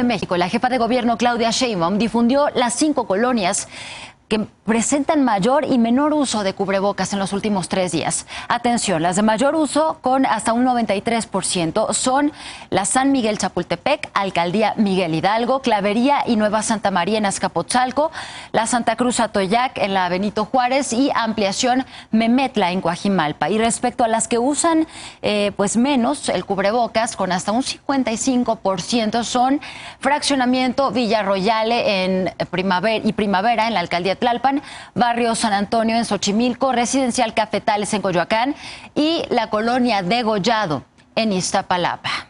de México, la jefa de gobierno Claudia Sheinbaum difundió las cinco colonias que presentan mayor y menor uso de cubrebocas en los últimos tres días. Atención, las de mayor uso con hasta un 93% son la San Miguel Chapultepec, Alcaldía Miguel Hidalgo, Clavería y Nueva Santa María en Azcapotzalco, la Santa Cruz Atoyac en la Benito Juárez y Ampliación Memetla en Coajimalpa. Y respecto a las que usan eh, pues menos el cubrebocas con hasta un 55% son Fraccionamiento Villarroyale en Primavera y Primavera en la Alcaldía Tlalpan, Barrio San Antonio en Xochimilco, Residencial Cafetales en Coyoacán y la colonia Degollado en Iztapalapa.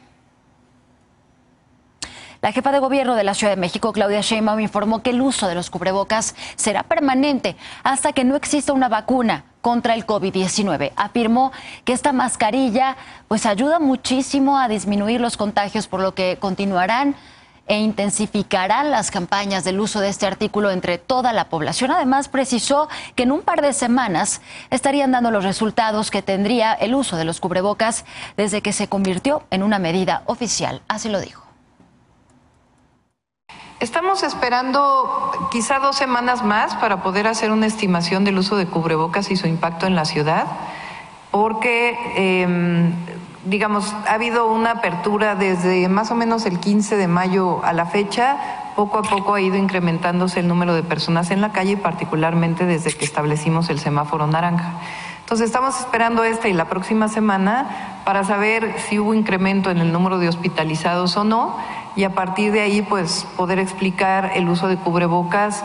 La jefa de gobierno de la Ciudad de México, Claudia Sheinbaum, informó que el uso de los cubrebocas será permanente hasta que no exista una vacuna contra el COVID-19. Afirmó que esta mascarilla pues ayuda muchísimo a disminuir los contagios, por lo que continuarán e intensificarán las campañas del uso de este artículo entre toda la población. Además, precisó que en un par de semanas estarían dando los resultados que tendría el uso de los cubrebocas desde que se convirtió en una medida oficial. Así lo dijo. Estamos esperando quizá dos semanas más para poder hacer una estimación del uso de cubrebocas y su impacto en la ciudad, porque eh, digamos, ha habido una apertura desde más o menos el 15 de mayo a la fecha. Poco a poco ha ido incrementándose el número de personas en la calle, particularmente desde que establecimos el semáforo naranja. Entonces estamos esperando esta y la próxima semana para saber si hubo incremento en el número de hospitalizados o no y a partir de ahí pues poder explicar el uso de cubrebocas